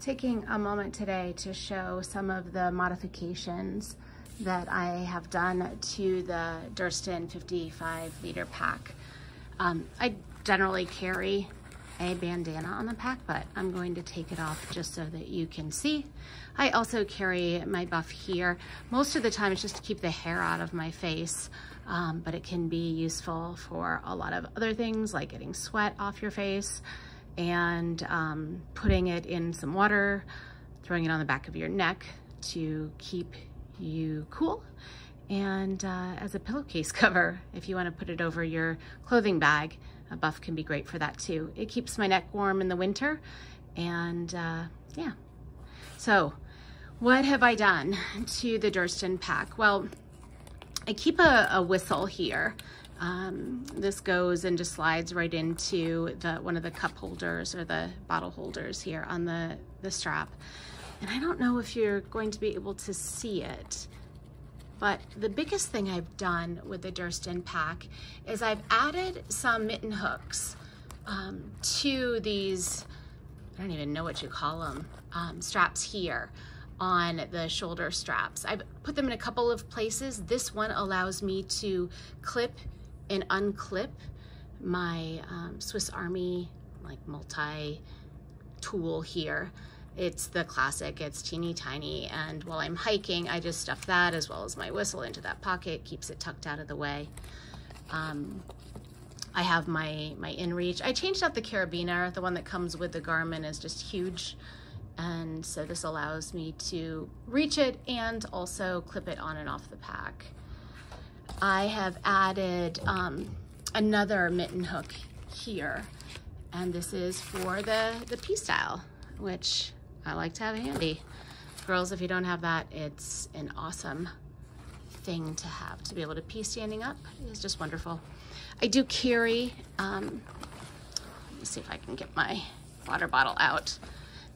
taking a moment today to show some of the modifications that I have done to the Durston 55 liter pack. Um, I generally carry a bandana on the pack, but I'm going to take it off just so that you can see. I also carry my buff here. Most of the time it's just to keep the hair out of my face, um, but it can be useful for a lot of other things like getting sweat off your face and um, putting it in some water, throwing it on the back of your neck to keep you cool. And uh, as a pillowcase cover if you want to put it over your clothing bag a buff can be great for that too. It keeps my neck warm in the winter and uh, yeah. So what have I done to the Durston pack? Well I keep a, a whistle here um, this goes and just slides right into the one of the cup holders or the bottle holders here on the the strap and I don't know if you're going to be able to see it, but the biggest thing I've done with the Durston pack is I've added some mitten hooks um, to these, I don't even know what you call them, um, straps here on the shoulder straps. I've put them in a couple of places. This one allows me to clip and unclip my um, Swiss Army like multi tool here. It's the classic, it's teeny tiny, and while I'm hiking, I just stuff that as well as my whistle into that pocket, keeps it tucked out of the way. Um, I have my, my inReach. I changed out the carabiner. The one that comes with the Garmin is just huge. And so this allows me to reach it and also clip it on and off the pack. I have added um, another mitten hook here. And this is for the, the P-Style, which I like to have handy. Girls, if you don't have that, it's an awesome thing to have. To be able to pee standing up is just wonderful. I do carry, um, let me see if I can get my water bottle out.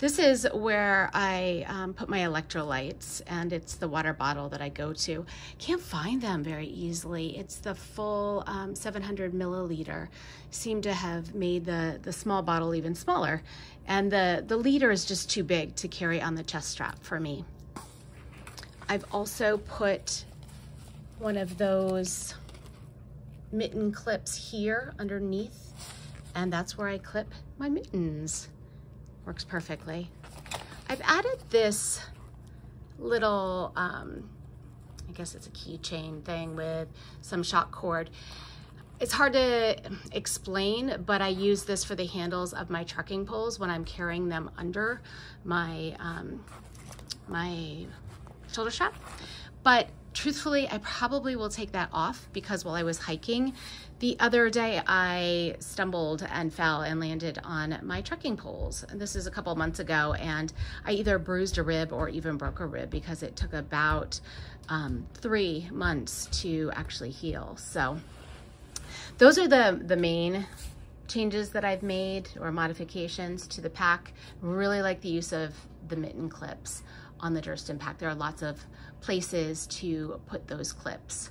This is where I um, put my electrolytes and it's the water bottle that I go to. Can't find them very easily. It's the full um, 700 milliliter. Seem to have made the, the small bottle even smaller. And the, the liter is just too big to carry on the chest strap for me. I've also put one of those mitten clips here underneath and that's where I clip my mittens works perfectly. I've added this little, um, I guess it's a keychain thing with some shock cord. It's hard to explain, but I use this for the handles of my trekking poles when I'm carrying them under my, um, my shoulder strap. But truthfully, I probably will take that off because while I was hiking the other day, I stumbled and fell and landed on my trekking poles. This is a couple months ago, and I either bruised a rib or even broke a rib because it took about um, three months to actually heal. So those are the, the main changes that I've made or modifications to the pack. Really like the use of the mitten clips on the Durston pack. There are lots of places to put those clips.